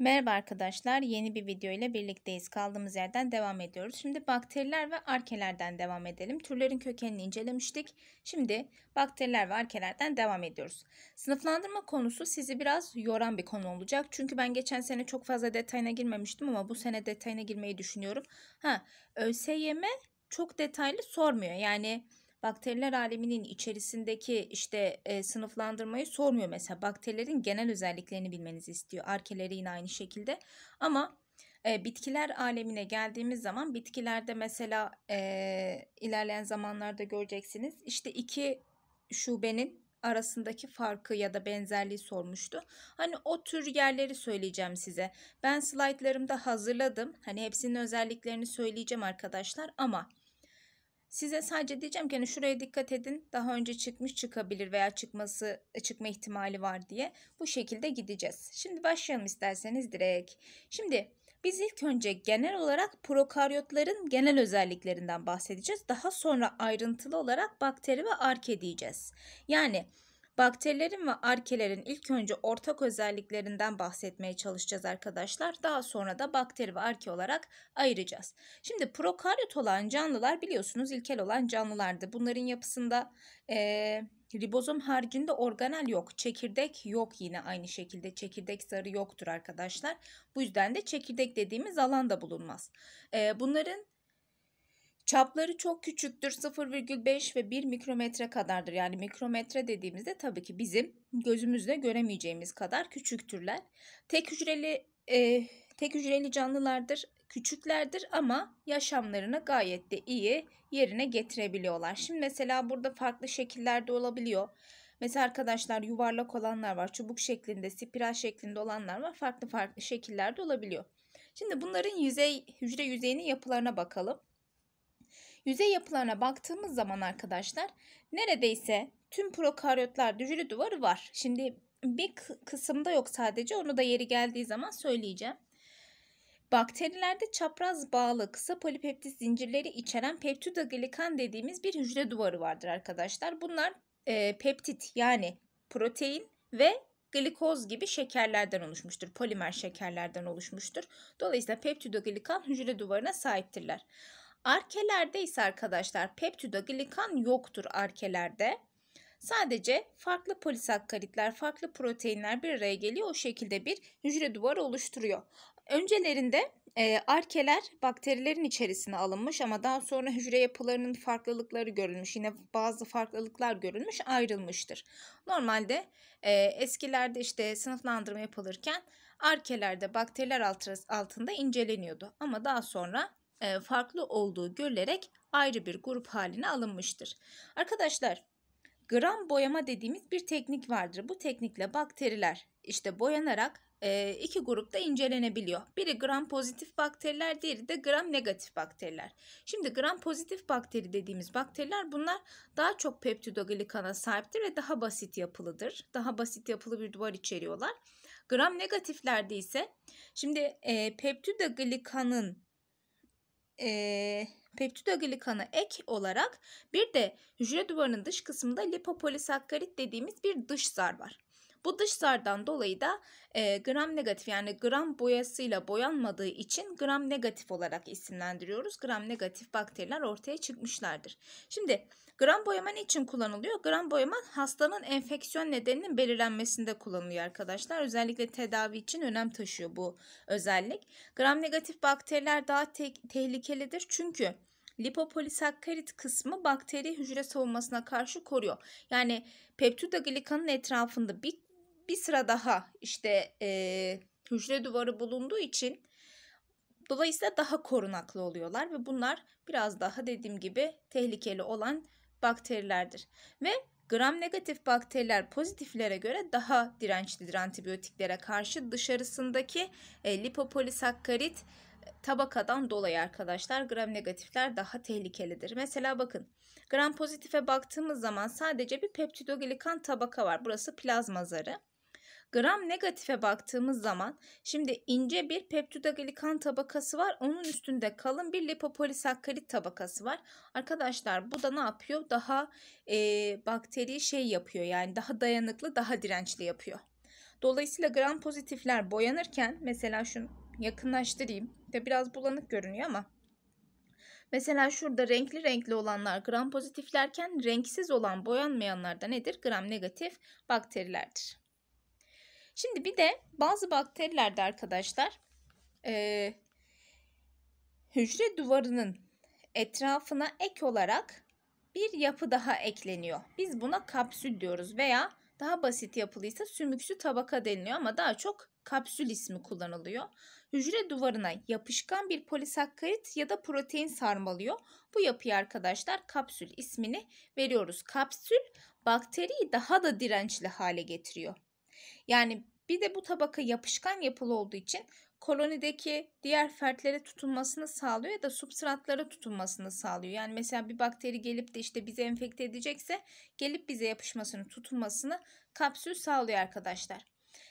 Merhaba arkadaşlar, yeni bir video ile birlikteyiz. Kaldığımız yerden devam ediyoruz. Şimdi bakteriler ve arkelerden devam edelim. Türlerin kökenini incelemiştik. Şimdi bakteriler ve arkelerden devam ediyoruz. Sınıflandırma konusu sizi biraz yoran bir konu olacak. Çünkü ben geçen sene çok fazla detayına girmemiştim ama bu sene detayına girmeyi düşünüyorum. Ha, ÖSYM çok detaylı sormuyor. Yani bakteriler aleminin içerisindeki işte e, sınıflandırmayı sormuyor mesela. Bakterilerin genel özelliklerini bilmenizi istiyor. Arkeleri yine aynı şekilde. Ama e, bitkiler alemine geldiğimiz zaman bitkilerde mesela e, ilerleyen zamanlarda göreceksiniz. İşte iki şubenin arasındaki farkı ya da benzerliği sormuştu. Hani o tür yerleri söyleyeceğim size. Ben slaytlarımda hazırladım. Hani hepsinin özelliklerini söyleyeceğim arkadaşlar ama Size sadece diyeceğim ki hani şuraya dikkat edin. Daha önce çıkmış çıkabilir veya çıkması çıkma ihtimali var diye. Bu şekilde gideceğiz. Şimdi başlayalım isterseniz direkt. Şimdi biz ilk önce genel olarak prokaryotların genel özelliklerinden bahsedeceğiz. Daha sonra ayrıntılı olarak bakteri ve arke diyeceğiz. Yani Bakterilerin ve arkelerin ilk önce ortak özelliklerinden bahsetmeye çalışacağız arkadaşlar. Daha sonra da bakteri ve arke olarak ayıracağız. Şimdi prokaryot olan canlılar biliyorsunuz ilkel olan canlılardı. Bunların yapısında e, ribozom haricinde organel yok. Çekirdek yok yine aynı şekilde. Çekirdek zarı yoktur arkadaşlar. Bu yüzden de çekirdek dediğimiz alan da bulunmaz. E, bunların Çapları çok küçüktür 0,5 ve 1 mikrometre kadardır. Yani mikrometre dediğimizde tabii ki bizim gözümüzle göremeyeceğimiz kadar küçüktürler. Tek hücreli e, tek hücreli canlılardır. Küçüklerdir ama yaşamlarını gayet de iyi yerine getirebiliyorlar. Şimdi mesela burada farklı şekillerde olabiliyor. Mesela arkadaşlar yuvarlak olanlar var, çubuk şeklinde, spiral şeklinde olanlar var. Farklı farklı şekillerde olabiliyor. Şimdi bunların yüzey hücre yüzeyinin yapılarına bakalım. Yüzey yapılarına baktığımız zaman arkadaşlar neredeyse tüm prokaryotlarda hücre duvarı var. Şimdi bir kısımda yok sadece onu da yeri geldiği zaman söyleyeceğim. Bakterilerde çapraz bağlı kısa polipeptit zincirleri içeren peptidoglikan dediğimiz bir hücre duvarı vardır arkadaşlar. Bunlar e, peptit yani protein ve glikoz gibi şekerlerden oluşmuştur. Polimer şekerlerden oluşmuştur. Dolayısıyla peptidoglikan hücre duvarına sahiptirler. Arkelerde ise arkadaşlar peptidoglikan yoktur arkelerde. Sadece farklı polisakkaritler, farklı proteinler bir araya geliyor. O şekilde bir hücre duvarı oluşturuyor. Öncelerinde e, arkeler bakterilerin içerisine alınmış ama daha sonra hücre yapılarının farklılıkları görülmüş. Yine bazı farklılıklar görülmüş, ayrılmıştır. Normalde e, eskilerde işte sınıflandırma yapılırken arkelerde bakteriler altında inceleniyordu. Ama daha sonra farklı olduğu görülerek ayrı bir grup haline alınmıştır. Arkadaşlar gram boyama dediğimiz bir teknik vardır. Bu teknikle bakteriler işte boyanarak e, iki grupta incelenebiliyor. Biri gram pozitif bakteriler, diğeri de gram negatif bakteriler. Şimdi gram pozitif bakteri dediğimiz bakteriler bunlar daha çok peptidoglikana sahiptir ve daha basit yapılıdır. Daha basit yapılı bir duvar içeriyorlar. Gram negatiflerde ise şimdi e, peptidoglikanın e, peptidoglikan'a ek olarak bir de hücre duvarının dış kısmında lipopolisakkarit dediğimiz bir dış zar var. Bu dış zardan dolayı da e, gram negatif yani gram boyasıyla boyanmadığı için gram negatif olarak isimlendiriyoruz. Gram negatif bakteriler ortaya çıkmışlardır. Şimdi gram boyama için kullanılıyor? Gram boyama hastanın enfeksiyon nedeninin belirlenmesinde kullanılıyor arkadaşlar. Özellikle tedavi için önem taşıyor bu özellik. Gram negatif bakteriler daha te tehlikelidir çünkü lipopolisakkarit kısmı bakteri hücre savunmasına karşı koruyor. Yani peptidoglikanın etrafında bir bir sıra daha işte e, hücre duvarı bulunduğu için dolayısıyla daha korunaklı oluyorlar ve bunlar biraz daha dediğim gibi tehlikeli olan bakterilerdir. Ve gram negatif bakteriler pozitiflere göre daha dirençlidir antibiyotiklere karşı. Dışarısındaki e, lipopolisakkarit tabakadan dolayı arkadaşlar gram negatifler daha tehlikelidir. Mesela bakın gram pozitife baktığımız zaman sadece bir peptidoglikan tabaka var. Burası plazma zarı. Gram negatife baktığımız zaman şimdi ince bir peptidoglikan tabakası var. Onun üstünde kalın bir lipopolisakkarit tabakası var. Arkadaşlar bu da ne yapıyor? Daha e, bakteri şey yapıyor yani daha dayanıklı, daha dirençli yapıyor. Dolayısıyla gram pozitifler boyanırken mesela şunu yakınlaştırayım ve biraz bulanık görünüyor ama Mesela şurada renkli renkli olanlar gram pozitiflerken renksiz olan boyanmayanlar da nedir? Gram negatif bakterilerdir. Şimdi bir de bazı bakterilerde arkadaşlar e, hücre duvarının etrafına ek olarak bir yapı daha ekleniyor. Biz buna kapsül diyoruz veya daha basit yapılıysa sümüksü tabaka deniliyor ama daha çok kapsül ismi kullanılıyor. Hücre duvarına yapışkan bir polisakkarit ya da protein sarmalıyor. Bu yapıya arkadaşlar kapsül ismini veriyoruz. Kapsül bakteriyi daha da dirençli hale getiriyor. Yani bir de bu tabaka yapışkan yapılı olduğu için kolonideki diğer fertlere tutunmasını sağlıyor ya da substratlara tutunmasını sağlıyor. Yani mesela bir bakteri gelip de işte bizi enfekte edecekse gelip bize yapışmasını, tutunmasını kapsül sağlıyor arkadaşlar.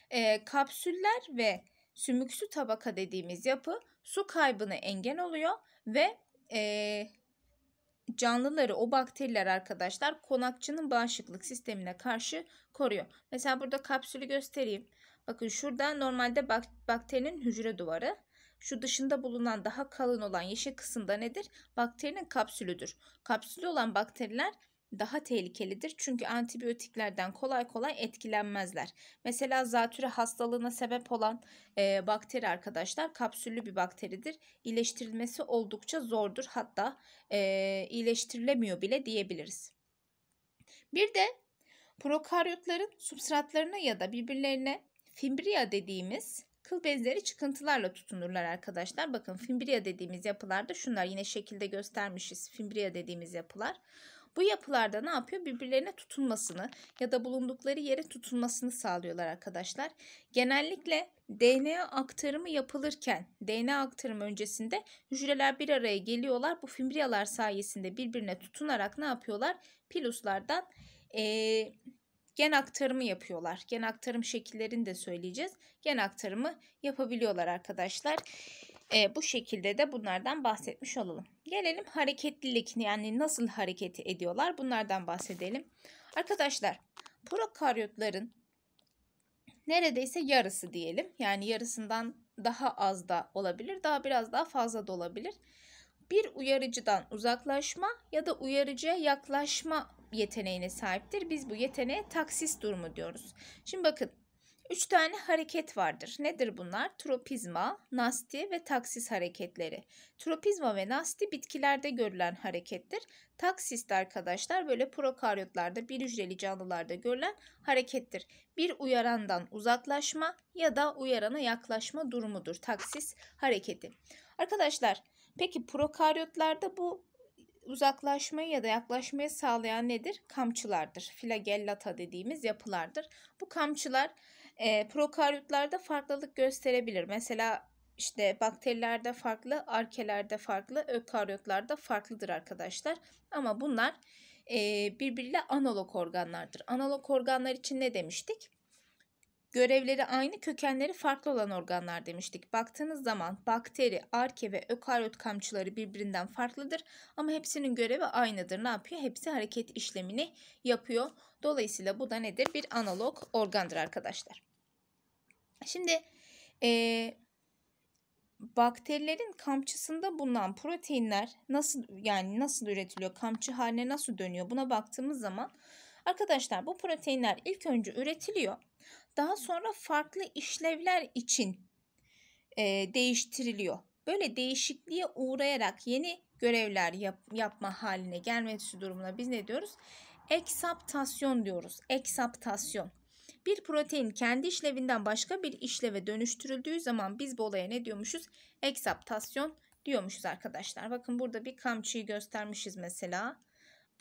Ee, kapsüller ve sümüksü tabaka dediğimiz yapı su kaybını engel oluyor ve e, canlıları o bakteriler arkadaşlar konakçının bağışıklık sistemine karşı koruyor. Mesela burada kapsülü göstereyim. Bakın şurada normalde bak bakterinin hücre duvarı. Şu dışında bulunan daha kalın olan yeşil kısımda nedir? Bakterinin kapsülüdür. Kapsülü olan bakteriler daha tehlikelidir. Çünkü antibiyotiklerden kolay kolay etkilenmezler. Mesela zatüre hastalığına sebep olan e, bakteri arkadaşlar kapsüllü bir bakteridir. İyileştirilmesi oldukça zordur. Hatta e, iyileştirilemiyor bile diyebiliriz. Bir de prokaryotların substratlarına ya da birbirlerine fimbriya dediğimiz kıl bezleri çıkıntılarla tutunurlar arkadaşlar. Bakın fimbriya dediğimiz yapılarda şunlar yine şekilde göstermişiz. Fimbriya dediğimiz yapılar. Bu yapılarda ne yapıyor? Birbirlerine tutunmasını ya da bulundukları yere tutunmasını sağlıyorlar arkadaşlar. Genellikle DNA aktarımı yapılırken DNA aktarımı öncesinde hücreler bir araya geliyorlar. Bu fimbriyalar sayesinde birbirine tutunarak ne yapıyorlar? Piluslardan ee, gen aktarımı yapıyorlar. Gen aktarım şekillerini de söyleyeceğiz. Gen aktarımı yapabiliyorlar arkadaşlar. E, bu şekilde de bunlardan bahsetmiş olalım. Gelelim hareketlilik yani nasıl hareket ediyorlar bunlardan bahsedelim. Arkadaşlar prokaryotların neredeyse yarısı diyelim. Yani yarısından daha az da olabilir. Daha biraz daha fazla da olabilir. Bir uyarıcıdan uzaklaşma ya da uyarıcıya yaklaşma yeteneğine sahiptir. Biz bu yeteneğe taksis durumu diyoruz. Şimdi bakın Üç tane hareket vardır. Nedir bunlar? Tropizma, nasti ve taksis hareketleri. Tropizma ve nasti bitkilerde görülen harekettir. Taksis de arkadaşlar böyle prokaryotlarda bir hücreli canlılarda görülen harekettir. Bir uyarandan uzaklaşma ya da uyarana yaklaşma durumudur taksis hareketi. Arkadaşlar peki prokaryotlarda bu uzaklaşmayı ya da yaklaşmayı sağlayan nedir? Kamçılardır. Flagellata dediğimiz yapılardır. Bu kamçılar e, prokaryotlarda farklılık gösterebilir. Mesela işte bakterilerde farklı, arkelerde farklı, ökaryotlarda farklıdır arkadaşlar. Ama bunlar e, birbiriyle analog organlardır. Analog organlar için ne demiştik? Görevleri aynı, kökenleri farklı olan organlar demiştik. Baktığınız zaman bakteri, arke ve ökaryot kamçıları birbirinden farklıdır ama hepsinin görevi aynıdır. Ne yapıyor? Hepsi hareket işlemini yapıyor. Dolayısıyla bu da nedir? Bir analog organdır arkadaşlar. Şimdi e, bakterilerin kamçısında bulunan proteinler nasıl yani nasıl üretiliyor? Kamçı haline nasıl dönüyor? Buna baktığımız zaman arkadaşlar bu proteinler ilk önce üretiliyor. Daha sonra farklı işlevler için e, değiştiriliyor. Böyle değişikliğe uğrayarak yeni görevler yap, yapma haline gelmesi durumuna biz ne diyoruz? Eksaptasyon diyoruz. Eksaptasyon. Bir protein kendi işlevinden başka bir işleve dönüştürüldüğü zaman biz bu olaya ne diyormuşuz? Eksaptasyon diyormuşuz arkadaşlar. Bakın burada bir kamçıyı göstermişiz mesela.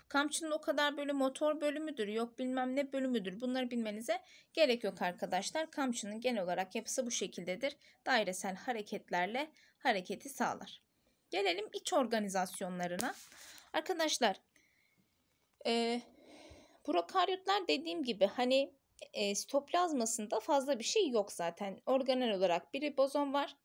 Kamçının o kadar böyle motor bölümüdür, yok bilmem ne bölümüdür. Bunları bilmenize gerek yok arkadaşlar. Kamçının genel olarak yapısı bu şekildedir. Dairesel hareketlerle hareketi sağlar. Gelelim iç organizasyonlarına. Arkadaşlar, e, prokaryotlar dediğim gibi hani e, sitoplazmasında fazla bir şey yok zaten. Organel olarak bir ribozom var.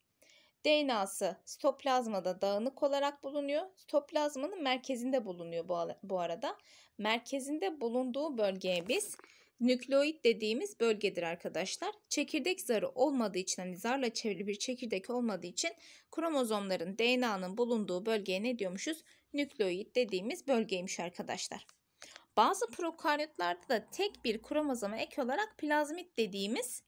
DNA'sı sitoplazmada dağınık olarak bulunuyor. Sitoplazmanın merkezinde bulunuyor bu, bu arada. Merkezinde bulunduğu bölgeye biz nükleoid dediğimiz bölgedir arkadaşlar. Çekirdek zarı olmadığı için hani zarla çevrili bir çekirdek olmadığı için kromozomların DNA'nın bulunduğu bölgeye ne diyormuşuz? Nükleoid dediğimiz bölgeymiş arkadaşlar. Bazı prokaryotlarda da tek bir kromozoma ek olarak plazmit dediğimiz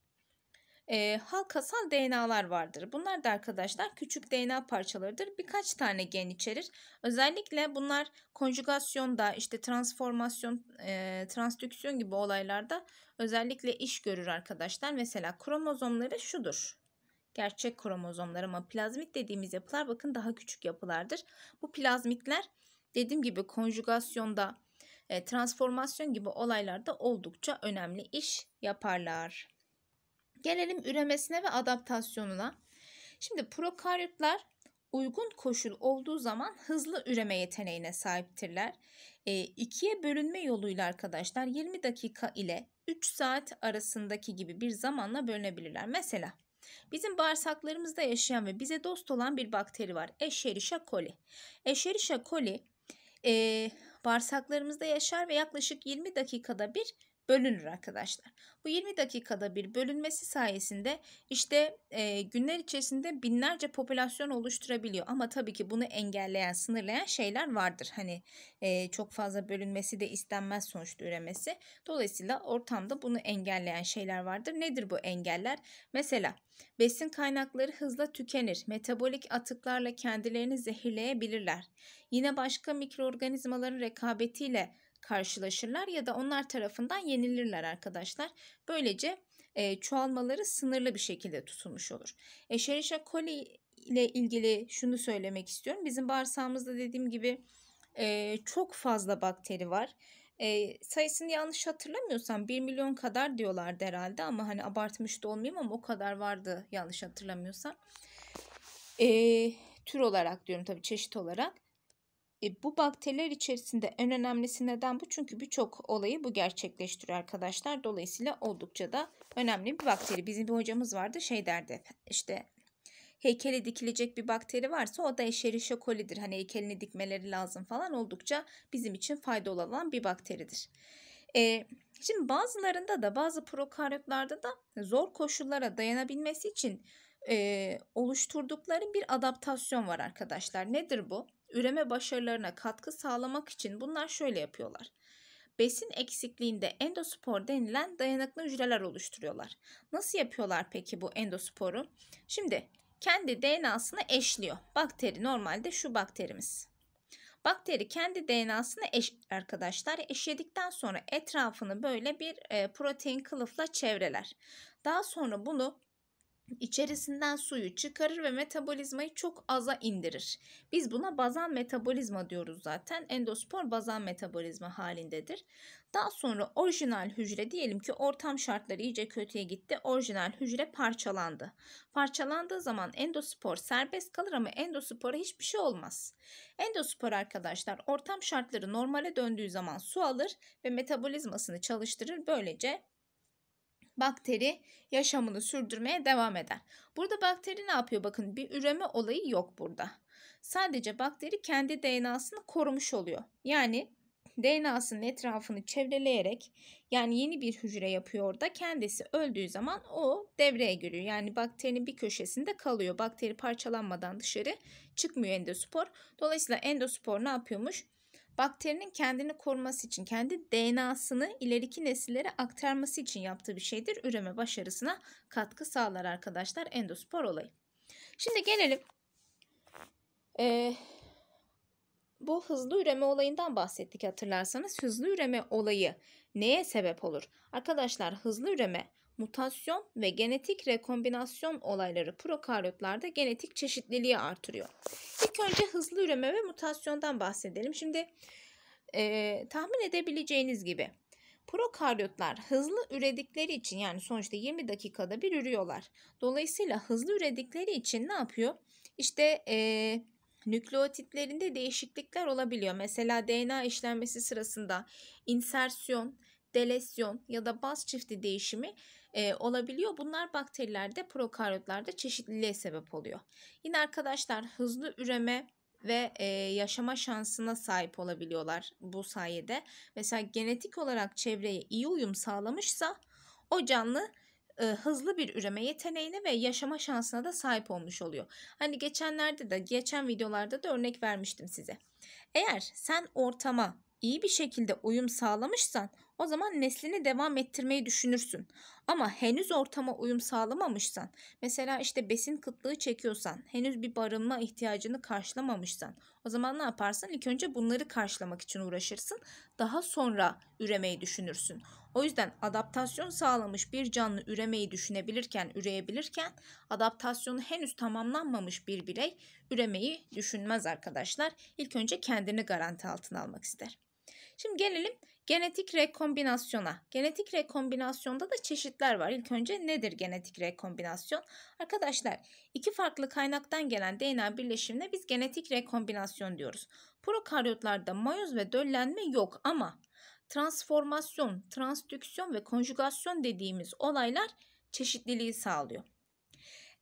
e, halkasal DNA'lar vardır. Bunlar da arkadaşlar küçük DNA parçalarıdır. Birkaç tane gen içerir. Özellikle bunlar konjugasyonda işte transformasyon, e, transdüksiyon gibi olaylarda özellikle iş görür arkadaşlar. Mesela kromozomları şudur. Gerçek kromozomlar ama plazmit dediğimiz yapılar bakın daha küçük yapılardır. Bu plazmitler dediğim gibi konjugasyonda, transformasyon gibi olaylarda oldukça önemli iş yaparlar. Gelelim üremesine ve adaptasyonuna. Şimdi prokaryotlar uygun koşul olduğu zaman hızlı üreme yeteneğine sahiptirler. E, ikiye bölünme yoluyla arkadaşlar 20 dakika ile 3 saat arasındaki gibi bir zamanla bölünebilirler. Mesela bizim bağırsaklarımızda yaşayan ve bize dost olan bir bakteri var. Escherichia coli. Escherichia coli e, bağırsaklarımızda yaşar ve yaklaşık 20 dakikada bir bölünür arkadaşlar. Bu 20 dakikada bir bölünmesi sayesinde işte e, günler içerisinde binlerce popülasyon oluşturabiliyor. Ama tabii ki bunu engelleyen, sınırlayan şeyler vardır. Hani e, çok fazla bölünmesi de istenmez sonuçta üremesi. Dolayısıyla ortamda bunu engelleyen şeyler vardır. Nedir bu engeller? Mesela besin kaynakları hızla tükenir. Metabolik atıklarla kendilerini zehirleyebilirler. Yine başka mikroorganizmaların rekabetiyle karşılaşırlar ya da onlar tarafından yenilirler arkadaşlar. Böylece e, çoğalmaları sınırlı bir şekilde tutulmuş olur. Escherichia coli ile ilgili şunu söylemek istiyorum. Bizim bağırsağımızda dediğim gibi e, çok fazla bakteri var. E, sayısını yanlış hatırlamıyorsam 1 milyon kadar diyorlardı herhalde ama hani abartmış da olmayayım ama o kadar vardı yanlış hatırlamıyorsam. E, tür olarak diyorum tabii çeşit olarak. E, bu bakteriler içerisinde en önemlisi neden bu? Çünkü birçok olayı bu gerçekleştiriyor arkadaşlar. Dolayısıyla oldukça da önemli bir bakteri. Bizim bir hocamız vardı şey derdi işte heykeli dikilecek bir bakteri varsa o da Escherichia coli'dir. Hani heykelini dikmeleri lazım falan oldukça bizim için faydalı olan bir bakteridir. Ee, şimdi bazılarında da bazı prokaryotlarda da zor koşullara dayanabilmesi için e, oluşturdukları bir adaptasyon var arkadaşlar. Nedir bu? Üreme başarılarına katkı sağlamak için bunlar şöyle yapıyorlar. Besin eksikliğinde endospor denilen dayanıklı hücreler oluşturuyorlar. Nasıl yapıyorlar peki bu endosporu? Şimdi kendi DNA'sını eşliyor. Bakteri normalde şu bakterimiz. Bakteri kendi DNA'sını eş arkadaşlar eşledikten sonra etrafını böyle bir e, protein kılıfla çevreler. Daha sonra bunu içerisinden suyu çıkarır ve metabolizmayı çok aza indirir. Biz buna bazal metabolizma diyoruz zaten. Endospor bazal metabolizma halindedir. Daha sonra orijinal hücre diyelim ki ortam şartları iyice kötüye gitti. Orijinal hücre parçalandı. Parçalandığı zaman endospor serbest kalır ama endospora hiçbir şey olmaz. Endospor arkadaşlar ortam şartları normale döndüğü zaman su alır ve metabolizmasını çalıştırır. Böylece bakteri yaşamını sürdürmeye devam eder. Burada bakteri ne yapıyor? Bakın bir üreme olayı yok burada. Sadece bakteri kendi DNA'sını korumuş oluyor. Yani DNA'sının etrafını çevreleyerek yani yeni bir hücre yapıyor orada. Kendisi öldüğü zaman o devreye giriyor. Yani bakterinin bir köşesinde kalıyor. Bakteri parçalanmadan dışarı çıkmıyor endospor. Dolayısıyla endospor ne yapıyormuş? Bakterinin kendini koruması için, kendi DNA'sını ileriki nesillere aktarması için yaptığı bir şeydir. Üreme başarısına katkı sağlar arkadaşlar endospor olayı. Şimdi gelelim ee, bu hızlı üreme olayından bahsettik hatırlarsanız. Hızlı üreme olayı neye sebep olur? Arkadaşlar hızlı üreme mutasyon ve genetik rekombinasyon olayları prokaryotlarda genetik çeşitliliği artırıyor. İlk önce hızlı üreme ve mutasyondan bahsedelim. Şimdi e, tahmin edebileceğiniz gibi prokaryotlar hızlı üredikleri için yani sonuçta 20 dakikada bir ürüyorlar. Dolayısıyla hızlı üredikleri için ne yapıyor? İşte e, nükleotitlerinde değişiklikler olabiliyor. Mesela DNA işlenmesi sırasında insersiyon, delesyon ya da baz çifti değişimi e, olabiliyor. Bunlar bakterilerde, prokaryotlarda çeşitliliğe sebep oluyor. Yine arkadaşlar hızlı üreme ve e, yaşama şansına sahip olabiliyorlar bu sayede. Mesela genetik olarak çevreye iyi uyum sağlamışsa o canlı e, hızlı bir üreme yeteneğine ve yaşama şansına da sahip olmuş oluyor. Hani geçenlerde de geçen videolarda da örnek vermiştim size. Eğer sen ortama iyi bir şekilde uyum sağlamışsan o zaman neslini devam ettirmeyi düşünürsün. Ama henüz ortama uyum sağlamamışsan, mesela işte besin kıtlığı çekiyorsan, henüz bir barınma ihtiyacını karşılamamışsan, o zaman ne yaparsın? İlk önce bunları karşılamak için uğraşırsın. Daha sonra üremeyi düşünürsün. O yüzden adaptasyon sağlamış bir canlı üremeyi düşünebilirken, üreyebilirken adaptasyonu henüz tamamlanmamış bir birey üremeyi düşünmez arkadaşlar. İlk önce kendini garanti altına almak ister. Şimdi gelelim genetik rekombinasyona. Genetik rekombinasyonda da çeşitler var. İlk önce nedir genetik rekombinasyon? Arkadaşlar iki farklı kaynaktan gelen DNA birleşimine biz genetik rekombinasyon diyoruz. Prokaryotlarda mayoz ve döllenme yok ama transformasyon, transdüksiyon ve konjugasyon dediğimiz olaylar çeşitliliği sağlıyor.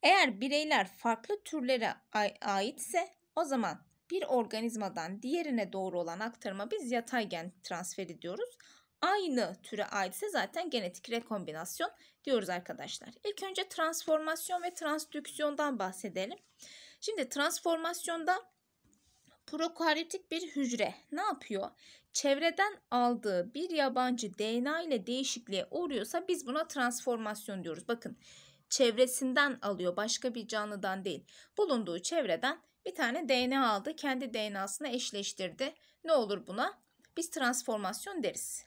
Eğer bireyler farklı türlere aitse o zaman bir organizmadan diğerine doğru olan aktarıma biz yatay gen transfer ediyoruz. Aynı türe aitse zaten genetik rekombinasyon diyoruz arkadaşlar. İlk önce transformasyon ve transdüksiyondan bahsedelim. Şimdi transformasyonda prokaryotik bir hücre ne yapıyor? Çevreden aldığı bir yabancı DNA ile değişikliğe uğruyorsa biz buna transformasyon diyoruz. Bakın çevresinden alıyor başka bir canlıdan değil. Bulunduğu çevreden bir tane DNA aldı. Kendi DNA'sına eşleştirdi. Ne olur buna? Biz transformasyon deriz.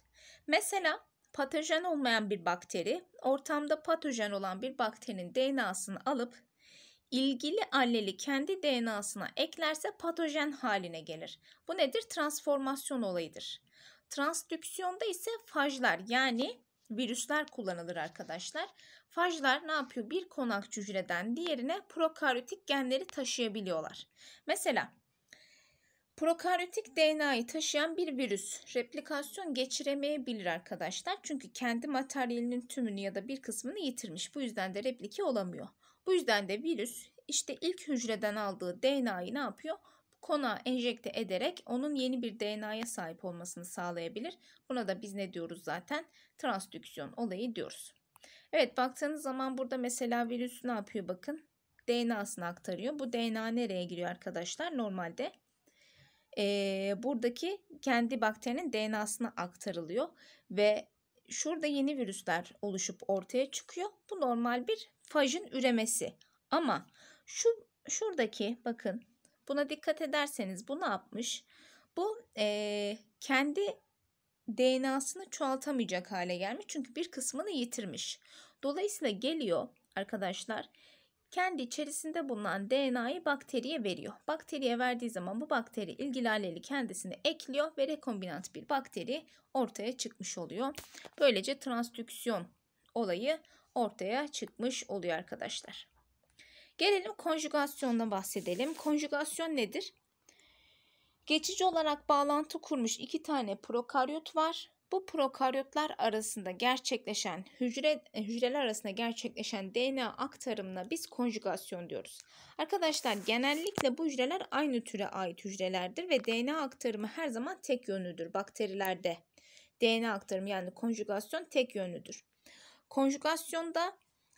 Mesela patojen olmayan bir bakteri ortamda patojen olan bir bakterinin DNA'sını alıp ilgili alleli kendi DNA'sına eklerse patojen haline gelir. Bu nedir? Transformasyon olayıdır. Transdüksiyonda ise fajlar yani virüsler kullanılır arkadaşlar. Fajlar ne yapıyor? Bir konak hücreden diğerine prokaryotik genleri taşıyabiliyorlar. Mesela prokaryotik DNA'yı taşıyan bir virüs replikasyon geçiremeyebilir arkadaşlar. Çünkü kendi materyalinin tümünü ya da bir kısmını yitirmiş. Bu yüzden de replike olamıyor. Bu yüzden de virüs işte ilk hücreden aldığı DNA'yı ne yapıyor? Konağa enjekte ederek onun yeni bir DNA'ya sahip olmasını sağlayabilir. Buna da biz ne diyoruz zaten? Transdüksiyon olayı diyoruz. Evet baktığınız zaman burada mesela virüs ne yapıyor bakın. DNA'sını aktarıyor. Bu DNA nereye giriyor arkadaşlar? Normalde e, buradaki kendi bakterinin DNA'sına aktarılıyor ve şurada yeni virüsler oluşup ortaya çıkıyor. Bu normal bir fajın üremesi. Ama şu şuradaki bakın buna dikkat ederseniz bu ne yapmış? Bu e, kendi DNA'sını çoğaltamayacak hale gelmiş. Çünkü bir kısmını yitirmiş. Dolayısıyla geliyor arkadaşlar kendi içerisinde bulunan DNA'yı bakteriye veriyor. Bakteriye verdiği zaman bu bakteri ilgili alleli kendisine ekliyor ve rekombinant bir bakteri ortaya çıkmış oluyor. Böylece transdüksiyon olayı ortaya çıkmış oluyor arkadaşlar. Gelelim konjugasyondan bahsedelim. Konjugasyon nedir? Geçici olarak bağlantı kurmuş iki tane prokaryot var. Bu prokaryotlar arasında gerçekleşen hücre hücreler arasında gerçekleşen DNA aktarımına biz konjugasyon diyoruz. Arkadaşlar genellikle bu hücreler aynı türe ait hücrelerdir ve DNA aktarımı her zaman tek yönlüdür bakterilerde. DNA aktarımı yani konjugasyon tek yönlüdür. Konjugasyonda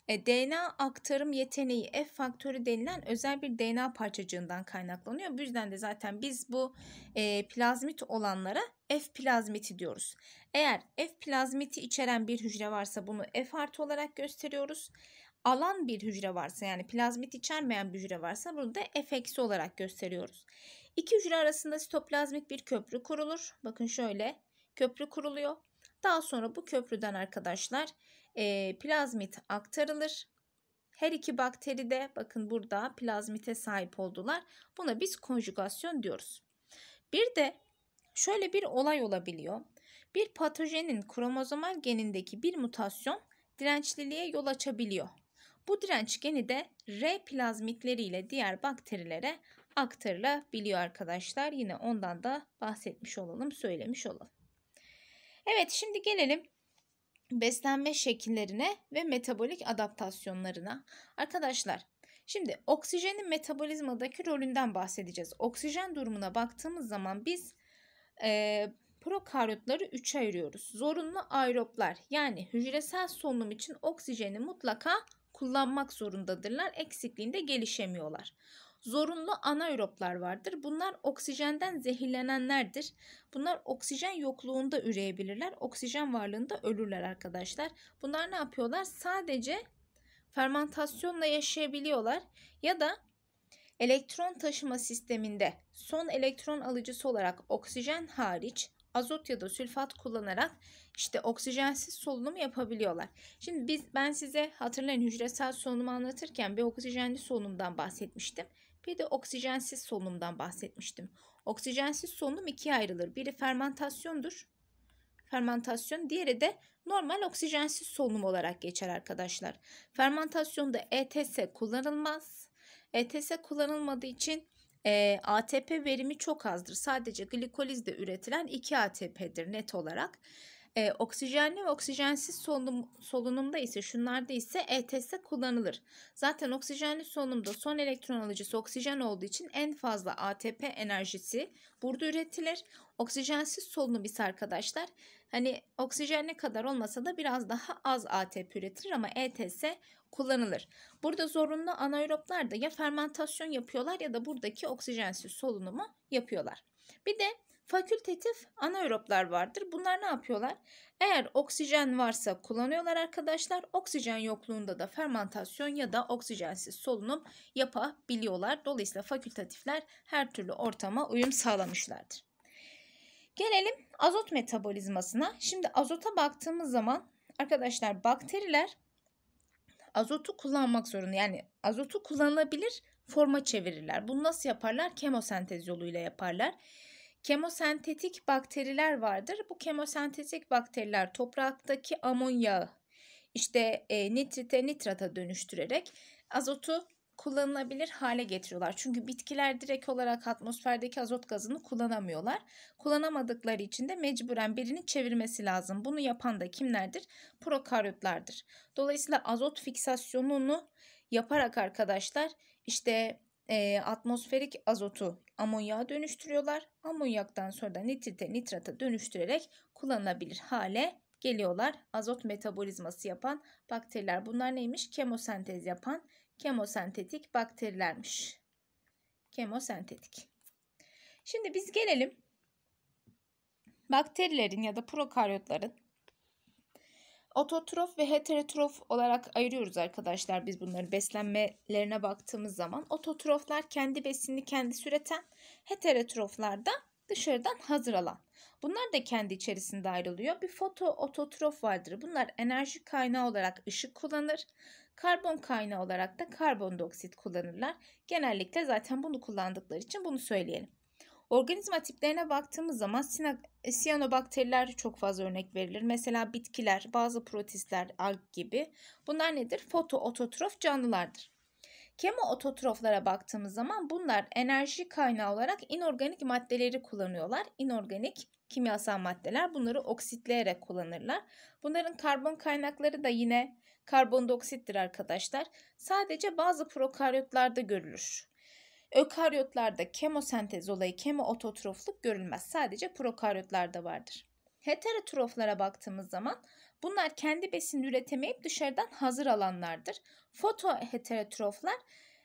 e, DNA aktarım yeteneği F faktörü denilen özel bir DNA parçacığından kaynaklanıyor. Bu yüzden de zaten biz bu e, plazmit olanlara F plazmiti diyoruz. Eğer F plazmiti içeren bir hücre varsa bunu F artı olarak gösteriyoruz. Alan bir hücre varsa yani plazmit içermeyen bir hücre varsa bunu da F eksi olarak gösteriyoruz. İki hücre arasında sitoplazmik bir köprü kurulur. Bakın şöyle köprü kuruluyor. Daha sonra bu köprüden arkadaşlar e, plazmit aktarılır. Her iki bakteri de bakın burada plazmite sahip oldular. Buna biz konjugasyon diyoruz. Bir de şöyle bir olay olabiliyor. Bir patojenin kromozomal genindeki bir mutasyon dirençliliğe yol açabiliyor. Bu direnç geni de R plazmitleriyle diğer bakterilere aktarılabiliyor arkadaşlar. Yine ondan da bahsetmiş olalım, söylemiş olalım. Evet şimdi gelelim beslenme şekillerine ve metabolik adaptasyonlarına. Arkadaşlar Şimdi oksijenin metabolizmadaki rolünden bahsedeceğiz. Oksijen durumuna baktığımız zaman biz e, prokaryotları üçe ayırıyoruz. Zorunlu aeroblar yani hücresel solunum için oksijeni mutlaka kullanmak zorundadırlar. Eksikliğinde gelişemiyorlar. Zorunlu anaeroblar vardır. Bunlar oksijenden zehirlenenlerdir. Bunlar oksijen yokluğunda üreyebilirler. Oksijen varlığında ölürler arkadaşlar. Bunlar ne yapıyorlar? Sadece fermentasyonla yaşayabiliyorlar ya da elektron taşıma sisteminde son elektron alıcısı olarak oksijen hariç azot ya da sülfat kullanarak işte oksijensiz solunum yapabiliyorlar. Şimdi biz ben size hatırlayın hücresel solunumu anlatırken bir oksijenli solunumdan bahsetmiştim. Bir de oksijensiz solunumdan bahsetmiştim. Oksijensiz solunum ikiye ayrılır. Biri fermentasyondur. Fermentasyon, diğeri de normal oksijensiz solunum olarak geçer arkadaşlar. Fermentasyonda ETS kullanılmaz. ETS kullanılmadığı için e, ATP verimi çok azdır. Sadece glikolizde üretilen 2 ATP'dir net olarak. E, oksijenli ve oksijensiz solunum, solunumda ise şunlarda ise ETS kullanılır. Zaten oksijenli solunumda son elektron alıcısı oksijen olduğu için en fazla ATP enerjisi burada üretilir. Oksijensiz solunum ise arkadaşlar hani oksijen ne kadar olmasa da biraz daha az ATP üretir ama ETS kullanılır. Burada zorunlu anaeroblar da ya fermentasyon yapıyorlar ya da buradaki oksijensiz solunumu yapıyorlar. Bir de fakültatif anaeroblar vardır. Bunlar ne yapıyorlar? Eğer oksijen varsa kullanıyorlar arkadaşlar. Oksijen yokluğunda da fermentasyon ya da oksijensiz solunum yapabiliyorlar. Dolayısıyla fakültatifler her türlü ortama uyum sağlamışlardır. Gelelim azot metabolizmasına. Şimdi azota baktığımız zaman arkadaşlar bakteriler azotu kullanmak zorunda. Yani azotu kullanılabilir forma çevirirler. Bunu nasıl yaparlar? Kemosentez yoluyla yaparlar. Kemosentetik bakteriler vardır. Bu kemosentetik bakteriler topraktaki amonyağı işte e, nitrite nitrata dönüştürerek azotu kullanılabilir hale getiriyorlar. Çünkü bitkiler direkt olarak atmosferdeki azot gazını kullanamıyorlar. Kullanamadıkları için de mecburen birini çevirmesi lazım. Bunu yapan da kimlerdir? Prokaryotlardır. Dolayısıyla azot fiksasyonunu yaparak arkadaşlar işte e, atmosferik azotu amonyağa dönüştürüyorlar. Amonyaktan sonra da nitrite nitrata dönüştürerek kullanılabilir hale geliyorlar. Azot metabolizması yapan bakteriler. Bunlar neymiş? Kemosentez yapan kemosentetik bakterilermiş. Kemosentetik. Şimdi biz gelelim bakterilerin ya da prokaryotların ototrof ve heterotrof olarak ayırıyoruz arkadaşlar biz bunları beslenmelerine baktığımız zaman. Ototroflar kendi besinini kendi üreten, heterotroflar da dışarıdan hazır alan. Bunlar da kendi içerisinde ayrılıyor. Bir foto ototrof vardır. Bunlar enerji kaynağı olarak ışık kullanır. Karbon kaynağı olarak da karbondioksit kullanırlar. Genellikle zaten bunu kullandıkları için bunu söyleyelim. Organizma tiplerine baktığımız zaman siyanobakteriler çok fazla örnek verilir. Mesela bitkiler, bazı protistler, alg gibi. Bunlar nedir? Fotoototrof canlılardır. Kemoototroflara baktığımız zaman bunlar enerji kaynağı olarak inorganik maddeleri kullanıyorlar. İnorganik kimyasal maddeler bunları oksitleyerek kullanırlar. Bunların karbon kaynakları da yine karbondioksittir arkadaşlar. Sadece bazı prokaryotlarda görülür. Ökaryotlarda kemosentez olayı, kemoototrofluk görülmez. Sadece prokaryotlarda vardır. Heterotroflara baktığımız zaman bunlar kendi besin üretemeyip dışarıdan hazır alanlardır. Fotoheterotroflar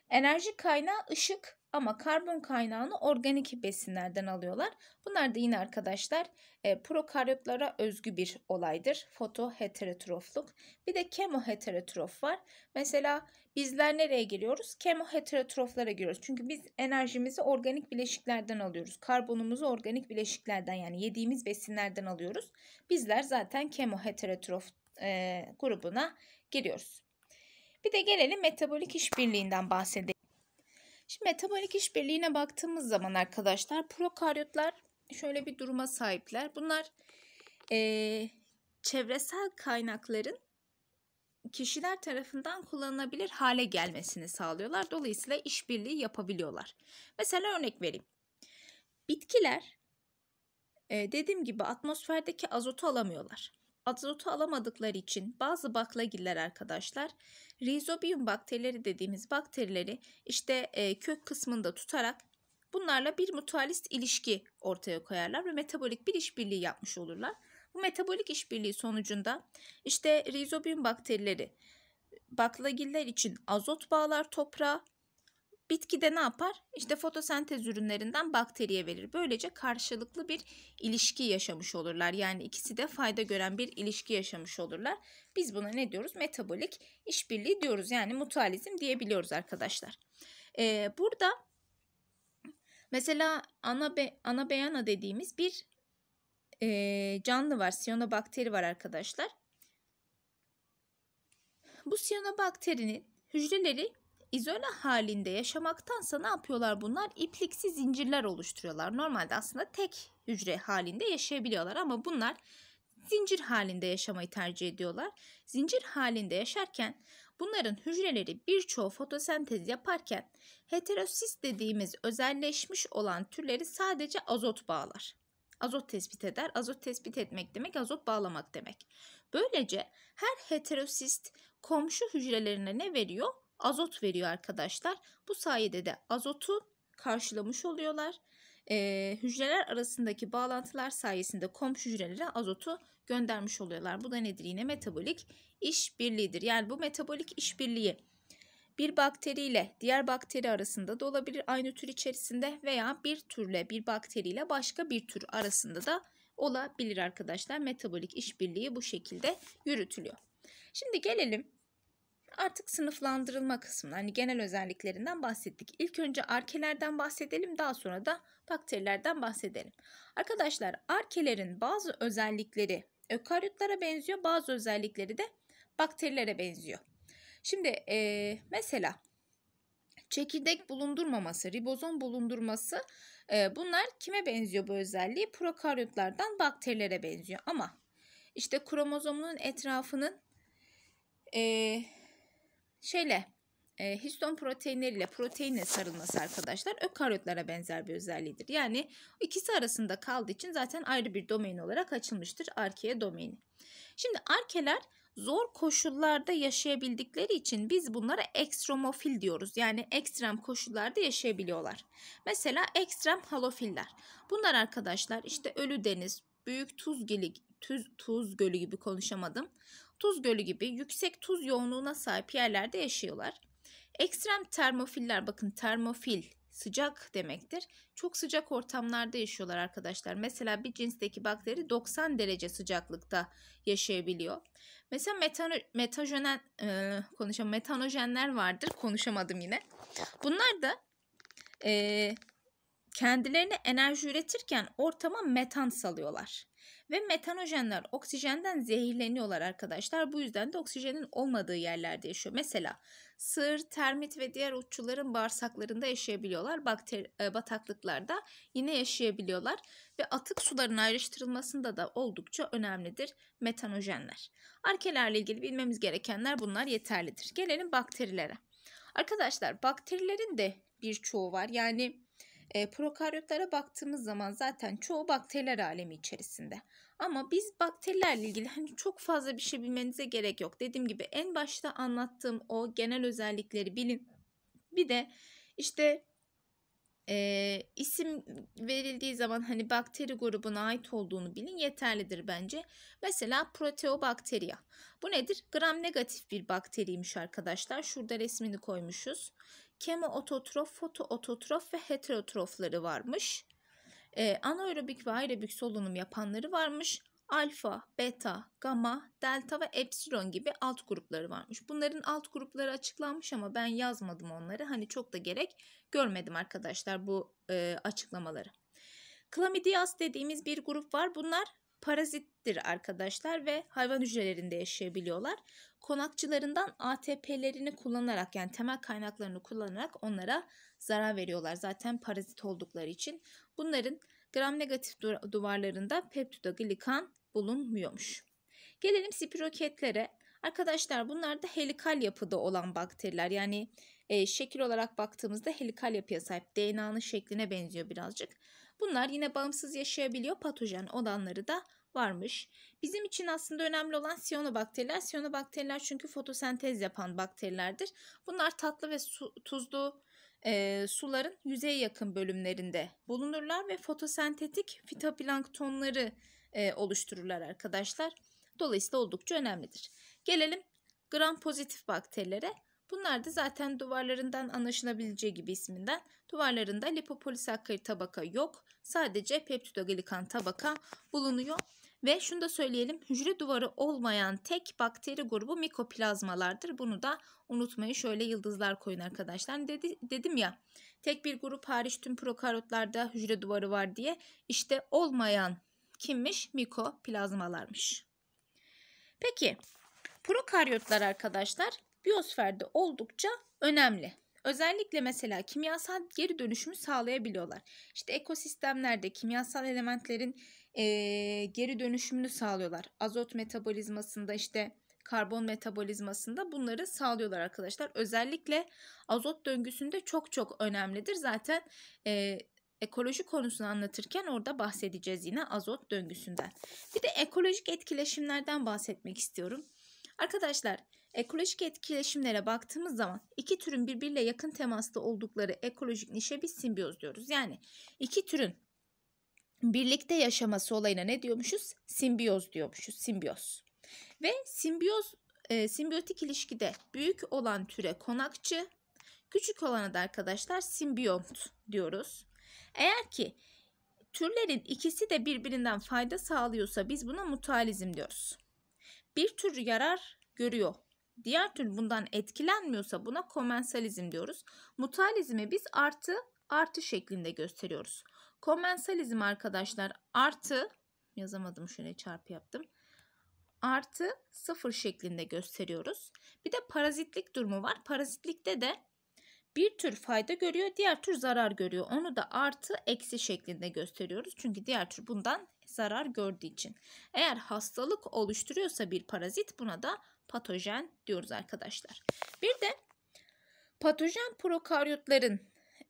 enerji kaynağı ışık ama karbon kaynağını organik besinlerden alıyorlar. Bunlar da yine arkadaşlar e, prokaryotlara özgü bir olaydır. Fotoheterotrofluk. Bir de kemoheterotrof var. Mesela bizler nereye giriyoruz? Kemoheterotroflara giriyoruz. Çünkü biz enerjimizi organik bileşiklerden alıyoruz. Karbonumuzu organik bileşiklerden yani yediğimiz besinlerden alıyoruz. Bizler zaten kemoheterotrof e, grubuna giriyoruz. Bir de gelelim metabolik işbirliğinden bahsedelim. Şimdi metabolik işbirliğine baktığımız zaman arkadaşlar prokaryotlar şöyle bir duruma sahipler. Bunlar e, çevresel kaynakların kişiler tarafından kullanılabilir hale gelmesini sağlıyorlar. Dolayısıyla işbirliği yapabiliyorlar. Mesela örnek vereyim. Bitkiler e, dediğim gibi atmosferdeki azotu alamıyorlar. Azotu alamadıkları için bazı baklagiller arkadaşlar Rhizobium bakterileri dediğimiz bakterileri işte e, kök kısmında tutarak bunlarla bir mutualist ilişki ortaya koyarlar ve metabolik bir işbirliği yapmış olurlar. Bu metabolik işbirliği sonucunda işte Rhizobium bakterileri baklagiller için azot bağlar toprağa Bitki de ne yapar? İşte fotosentez ürünlerinden bakteriye verir. Böylece karşılıklı bir ilişki yaşamış olurlar. Yani ikisi de fayda gören bir ilişki yaşamış olurlar. Biz buna ne diyoruz? Metabolik işbirliği diyoruz. Yani mutualizm diyebiliyoruz arkadaşlar. Ee, burada mesela anabe, anabeyana dediğimiz bir e, canlı var. Siyanobakteri var arkadaşlar. Bu siyanobakterinin hücreleri izole halinde yaşamaktansa ne yapıyorlar bunlar? İpliksi zincirler oluşturuyorlar. Normalde aslında tek hücre halinde yaşayabiliyorlar ama bunlar zincir halinde yaşamayı tercih ediyorlar. Zincir halinde yaşarken bunların hücreleri birçoğu fotosentez yaparken heterosist dediğimiz özelleşmiş olan türleri sadece azot bağlar. Azot tespit eder. Azot tespit etmek demek azot bağlamak demek. Böylece her heterosist komşu hücrelerine ne veriyor? Azot veriyor arkadaşlar. Bu sayede de azotu karşılamış oluyorlar. Ee, hücreler arasındaki bağlantılar sayesinde komşu hücrelere azotu göndermiş oluyorlar. Bu da nedir? Yine metabolik işbirliğidir. Yani bu metabolik işbirliği bir bakteriyle diğer bakteri arasında da olabilir aynı tür içerisinde veya bir türle bir bakteriyle başka bir tür arasında da olabilir arkadaşlar. Metabolik işbirliği bu şekilde yürütülüyor. Şimdi gelelim artık sınıflandırılma kısmına hani genel özelliklerinden bahsettik. İlk önce arkelerden bahsedelim daha sonra da bakterilerden bahsedelim. Arkadaşlar arkelerin bazı özellikleri ökaryotlara benziyor bazı özellikleri de bakterilere benziyor. Şimdi e, mesela çekirdek bulundurmaması, ribozom bulundurması e, bunlar kime benziyor bu özelliği? Prokaryotlardan bakterilere benziyor ama işte kromozomunun etrafının e, şeyle e, histon proteinleriyle proteinle sarılması arkadaşlar ökaryotlara benzer bir özelliğidir. Yani ikisi arasında kaldığı için zaten ayrı bir domain olarak açılmıştır arkea domaini. Şimdi arkeler zor koşullarda yaşayabildikleri için biz bunlara ekstremofil diyoruz. Yani ekstrem koşullarda yaşayabiliyorlar. Mesela ekstrem halofiller. Bunlar arkadaşlar işte ölü deniz, büyük tuz gölü, tuz, tuz gölü gibi konuşamadım. Tuz gölü gibi yüksek tuz yoğunluğuna sahip yerlerde yaşıyorlar. Ekstrem termofiller bakın termofil sıcak demektir. Çok sıcak ortamlarda yaşıyorlar arkadaşlar. Mesela bir cinsteki bakteri 90 derece sıcaklıkta yaşayabiliyor. Mesela metano, metajonen e, konuşam metanojenler vardır. Konuşamadım yine. Bunlar da e, kendilerine enerji üretirken ortama metan salıyorlar. Ve metanojenler oksijenden zehirleniyorlar arkadaşlar. Bu yüzden de oksijenin olmadığı yerlerde yaşıyor. Mesela sığır, termit ve diğer uççuların bağırsaklarında yaşayabiliyorlar. Bakteri, e, bataklıklarda yine yaşayabiliyorlar. Ve atık suların ayrıştırılmasında da oldukça önemlidir metanojenler. Arkelerle ilgili bilmemiz gerekenler bunlar yeterlidir. Gelelim bakterilere. Arkadaşlar bakterilerin de birçoğu var. Yani e, prokaryotlara baktığımız zaman zaten çoğu bakteriler alemi içerisinde. Ama biz bakterilerle ilgili hani çok fazla bir şey bilmenize gerek yok. Dediğim gibi en başta anlattığım o genel özellikleri bilin. Bir de işte e, isim verildiği zaman hani bakteri grubuna ait olduğunu bilin yeterlidir bence. Mesela Proteobacteria. Bu nedir? Gram negatif bir bakteriymiş arkadaşlar. Şurada resmini koymuşuz kemoototrof, fotoototrof ve heterotrofları varmış. Ee, anaerobik ve aerobik solunum yapanları varmış. Alfa, beta, gamma, delta ve epsilon gibi alt grupları varmış. Bunların alt grupları açıklanmış ama ben yazmadım onları. Hani çok da gerek görmedim arkadaşlar bu e, açıklamaları. Chlamydias dediğimiz bir grup var. Bunlar parazittir arkadaşlar ve hayvan hücrelerinde yaşayabiliyorlar. Konakçılarından ATP'lerini kullanarak yani temel kaynaklarını kullanarak onlara zarar veriyorlar. Zaten parazit oldukları için. Bunların gram negatif duvarlarında peptidoglikan bulunmuyormuş. Gelelim spiroketlere. Arkadaşlar bunlar da helikal yapıda olan bakteriler. Yani e, şekil olarak baktığımızda helikal yapıya sahip DNA'nın şekline benziyor birazcık. Bunlar yine bağımsız yaşayabiliyor. Patojen olanları da varmış. Bizim için aslında önemli olan siyonobakteriler. Siyonobakteriler çünkü fotosentez yapan bakterilerdir. Bunlar tatlı ve su, tuzlu e, suların yüzeye yakın bölümlerinde bulunurlar ve fotosentetik fitoplanktonları e, oluştururlar arkadaşlar. Dolayısıyla oldukça önemlidir. Gelelim gram pozitif bakterilere. Bunlar da zaten duvarlarından anlaşılabileceği gibi isminden duvarlarında lipopolisakkarit tabaka yok. Sadece peptidoglikan tabaka bulunuyor. Ve şunu da söyleyelim hücre duvarı olmayan tek bakteri grubu mikoplazmalardır. Bunu da unutmayın şöyle yıldızlar koyun arkadaşlar. Dedi, dedim ya tek bir grup hariç tüm prokaryotlarda hücre duvarı var diye. İşte olmayan kimmiş? Mikoplazmalarmış. Peki prokaryotlar arkadaşlar biyosferde oldukça önemli. Özellikle mesela kimyasal geri dönüşümü sağlayabiliyorlar. İşte ekosistemlerde kimyasal elementlerin e, geri dönüşümünü sağlıyorlar. Azot metabolizmasında işte karbon metabolizmasında bunları sağlıyorlar arkadaşlar. Özellikle azot döngüsünde çok çok önemlidir. Zaten e, ekoloji konusunu anlatırken orada bahsedeceğiz yine azot döngüsünden. Bir de ekolojik etkileşimlerden bahsetmek istiyorum. Arkadaşlar ekolojik etkileşimlere baktığımız zaman iki türün birbiriyle yakın temasta oldukları ekolojik nişe biz simbiyoz diyoruz. Yani iki türün birlikte yaşaması olayına ne diyormuşuz? Simbiyoz diyormuşuz. Simbiyoz. Ve simbiyoz e, simbiyotik ilişkide büyük olan türe konakçı, küçük olana da arkadaşlar simbiyont diyoruz. Eğer ki türlerin ikisi de birbirinden fayda sağlıyorsa biz buna mutualizm diyoruz. Bir tür yarar görüyor. Diğer tür bundan etkilenmiyorsa buna komensalizm diyoruz. Mutualizmi biz artı artı şeklinde gösteriyoruz. Komensalizm arkadaşlar artı yazamadım şöyle çarpı yaptım. Artı sıfır şeklinde gösteriyoruz. Bir de parazitlik durumu var. Parazitlikte de bir tür fayda görüyor, diğer tür zarar görüyor. Onu da artı eksi şeklinde gösteriyoruz. Çünkü diğer tür bundan zarar gördüğü için. Eğer hastalık oluşturuyorsa bir parazit buna da patojen diyoruz arkadaşlar. Bir de patojen prokaryotların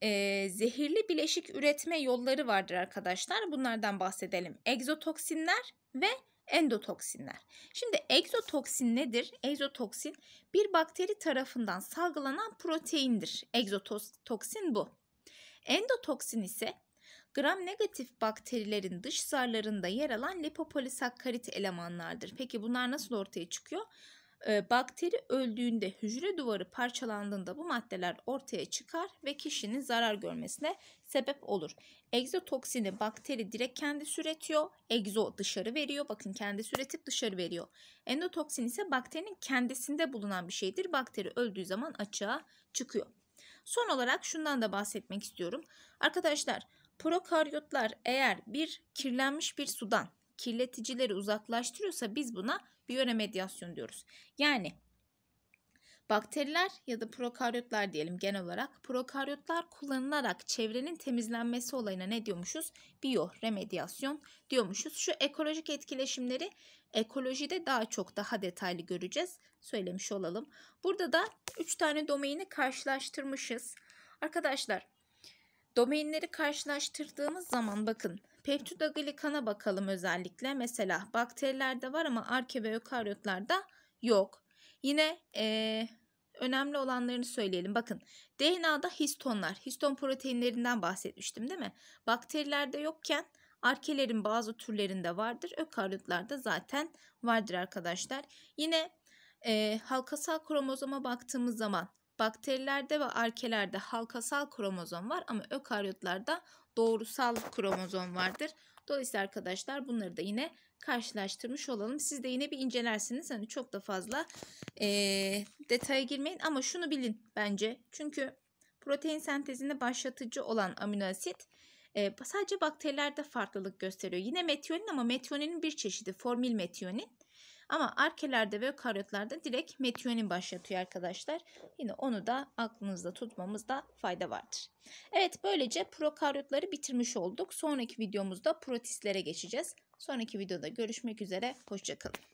e, zehirli bileşik üretme yolları vardır arkadaşlar. Bunlardan bahsedelim. Egzotoksinler ve endotoksinler. Şimdi egzotoksin nedir? Egzotoksin bir bakteri tarafından salgılanan proteindir. Egzotoksin bu. Endotoksin ise gram negatif bakterilerin dış zarlarında yer alan lipopolisakkarit elemanlardır. Peki bunlar nasıl ortaya çıkıyor? Bakteri öldüğünde hücre duvarı parçalandığında bu maddeler ortaya çıkar ve kişinin zarar görmesine sebep olur. Egzotoksini bakteri direkt kendi üretiyor. Egzo dışarı veriyor. Bakın kendi üretip dışarı veriyor. Endotoksin ise bakterinin kendisinde bulunan bir şeydir. Bakteri öldüğü zaman açığa çıkıyor. Son olarak şundan da bahsetmek istiyorum. Arkadaşlar prokaryotlar eğer bir kirlenmiş bir sudan kirleticileri uzaklaştırıyorsa biz buna biyoremediasyon diyoruz. Yani bakteriler ya da prokaryotlar diyelim genel olarak prokaryotlar kullanılarak çevrenin temizlenmesi olayına ne diyormuşuz? Biyoremediasyon diyormuşuz. Şu ekolojik etkileşimleri ekolojide daha çok daha detaylı göreceğiz. Söylemiş olalım. Burada da 3 tane domaini karşılaştırmışız. Arkadaşlar domainleri karşılaştırdığımız zaman bakın Peptidoglikana bakalım özellikle. Mesela bakterilerde var ama arke ve ökaryotlarda yok. Yine e, önemli olanlarını söyleyelim. Bakın DNA'da histonlar, histon proteinlerinden bahsetmiştim değil mi? Bakterilerde yokken arkelerin bazı türlerinde vardır. Ökaryotlarda zaten vardır arkadaşlar. Yine e, halkasal kromozoma baktığımız zaman bakterilerde ve arkelerde halkasal kromozom var ama ökaryotlarda doğrusal kromozom vardır. Dolayısıyla arkadaşlar bunları da yine karşılaştırmış olalım. Siz de yine bir incelersiniz. Hani çok da fazla e, detaya girmeyin ama şunu bilin bence. Çünkü protein sentezinde başlatıcı olan amino asit e, sadece bakterilerde farklılık gösteriyor. Yine metionin ama metioninin bir çeşidi formil metionin. Ama arkelerde ve ökaryotlarda direkt metionin başlatıyor arkadaşlar. Yine onu da aklınızda tutmamızda fayda vardır. Evet böylece prokaryotları bitirmiş olduk. Sonraki videomuzda protistlere geçeceğiz. Sonraki videoda görüşmek üzere. Hoşçakalın.